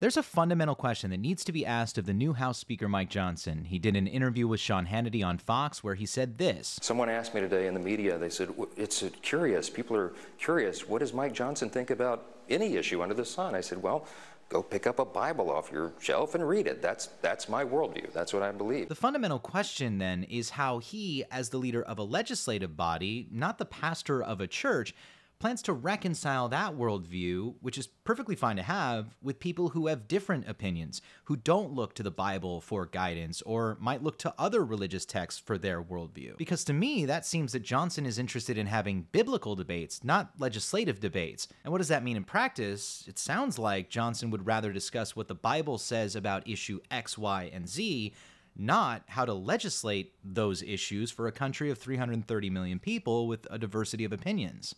There's a fundamental question that needs to be asked of the new House Speaker Mike Johnson. He did an interview with Sean Hannity on Fox where he said this Someone asked me today in the media, they said, It's uh, curious. People are curious. What does Mike Johnson think about any issue under the sun? I said, Well, go pick up a Bible off your shelf and read it. That's, that's my worldview. That's what I believe. The fundamental question then is how he, as the leader of a legislative body, not the pastor of a church, plans to reconcile that worldview, which is perfectly fine to have, with people who have different opinions, who don't look to the Bible for guidance or might look to other religious texts for their worldview. Because to me, that seems that Johnson is interested in having biblical debates, not legislative debates. And what does that mean in practice? It sounds like Johnson would rather discuss what the Bible says about issue X, Y, and Z not how to legislate those issues for a country of 330 million people with a diversity of opinions.